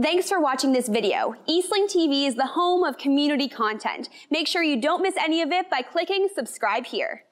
Thanks for watching this video. Eastlink TV is the home of community content. Make sure you don't miss any of it by clicking subscribe here.